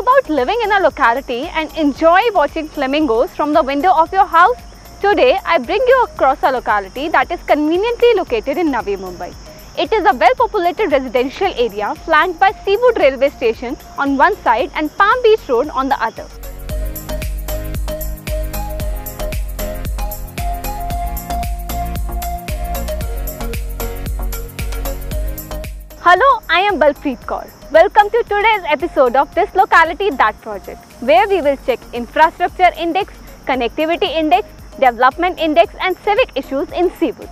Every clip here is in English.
about living in a locality and enjoy watching flamingos from the window of your house? Today, I bring you across a locality that is conveniently located in Navi Mumbai. It is a well-populated residential area flanked by Seawood railway station on one side and Palm Beach Road on the other. Hello, I am Balpreet Kaur. Welcome to today's episode of This Locality That Project, where we will check infrastructure index, connectivity index, development index and civic issues in Seawoods.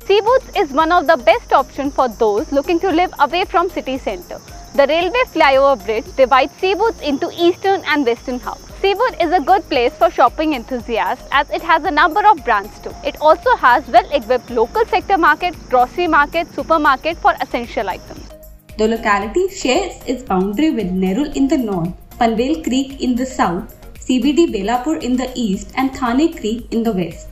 Seawoods is one of the best options for those looking to live away from city centre. The railway flyover bridge divides Seawoods into eastern and western hubs. Seawood is a good place for shopping enthusiasts as it has a number of brands too. It also has well-equipped local sector market, grocery market, supermarket for essential items. The locality shares its boundary with Nerul in the north, Panvel Creek in the south, CBD Belapur in the east and Thane Creek in the west.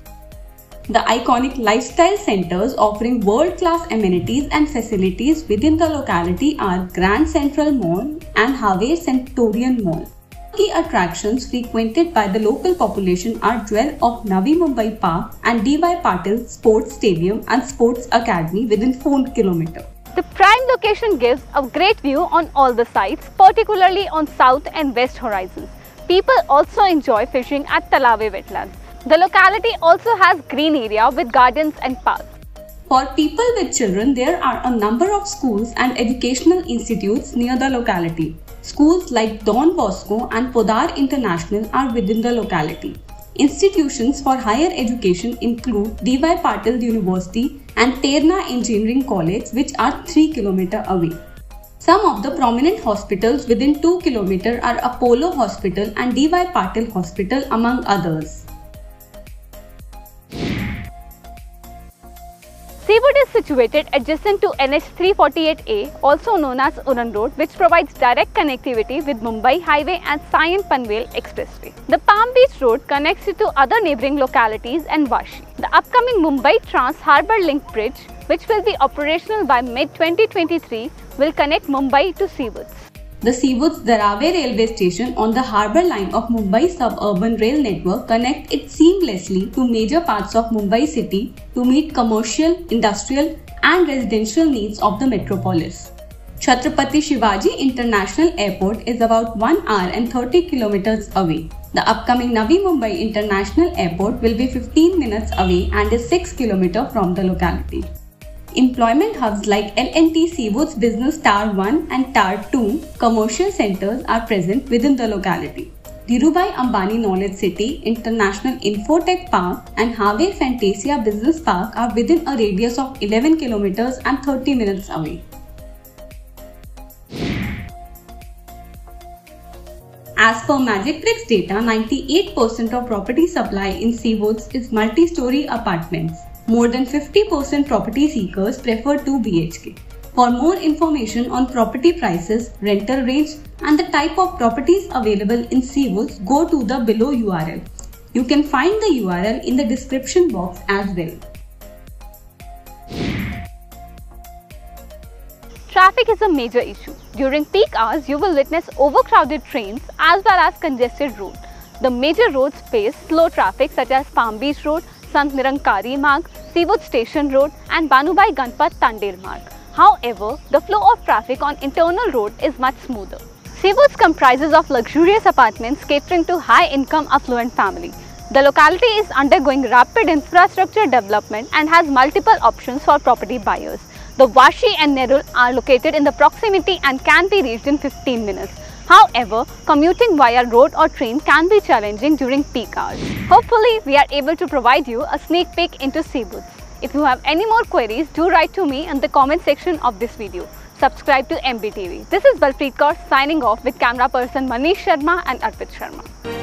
The iconic lifestyle centers offering world-class amenities and facilities within the locality are Grand Central Mall and Haware Centurion Mall. Key attractions frequented by the local population are Jewel of Navi Mumbai Park and DY Patil Sports Stadium and Sports Academy within 4 km. The prime location gives a great view on all the sites, particularly on south and west horizons. People also enjoy fishing at Talawe wetlands. The locality also has green area with gardens and parks. For people with children, there are a number of schools and educational institutes near the locality. Schools like Don Bosco and Podar International are within the locality. Institutions for higher education include D.Y. Patil University and Terna Engineering College which are 3 km away. Some of the prominent hospitals within 2 km are Apollo Hospital and D.Y. Patil Hospital among others. Seawood is situated adjacent to NH 348A, also known as Uran Road, which provides direct connectivity with Mumbai Highway and Sion Panvel Expressway. The Palm Beach Road connects it to other neighbouring localities and Vashi. The upcoming Mumbai Trans Harbour Link Bridge, which will be operational by mid-2023, will connect Mumbai to Seawoods. The Seawoods Darave railway station on the harbour line of Mumbai suburban rail network connect it seamlessly to major parts of Mumbai city to meet commercial, industrial and residential needs of the metropolis. Chhatrapati Shivaji International Airport is about 1 hour and 30 kilometers away. The upcoming Navi Mumbai International Airport will be 15 minutes away and is 6 km from the locality. Employment hubs like L&T Seawoods Business Tower 1 and Tower 2 commercial centers are present within the locality. Dhirubhai Ambani Knowledge City, International Infotech Park and Haware Fantasia Business Park are within a radius of 11 kilometers and 30 minutes away. As per Magic Magicbricks data, 98% of property supply in Seawoods is multi-story apartments. More than 50% property seekers prefer 2 BHK. For more information on property prices, rental range and the type of properties available in Seawoods, go to the below URL. You can find the URL in the description box as well. Traffic is a major issue. During peak hours, you will witness overcrowded trains as well as congested roads. The major roads face slow traffic such as Palm Beach Road, Sant Nirankari Marg, Seawood Station Road and Banubai Ganpat Tandir Marg. However, the flow of traffic on internal road is much smoother. Seawoods comprises of luxurious apartments catering to high-income affluent families. The locality is undergoing rapid infrastructure development and has multiple options for property buyers. The Vashi and Nerul are located in the proximity and can be reached in 15 minutes. However, commuting via road or train can be challenging during peak hours. Hopefully, we are able to provide you a sneak peek into Seawoods. If you have any more queries, do write to me in the comment section of this video. Subscribe to MBTV. This is Balpreet Kaur signing off with camera person Manish Sharma and Arpit Sharma.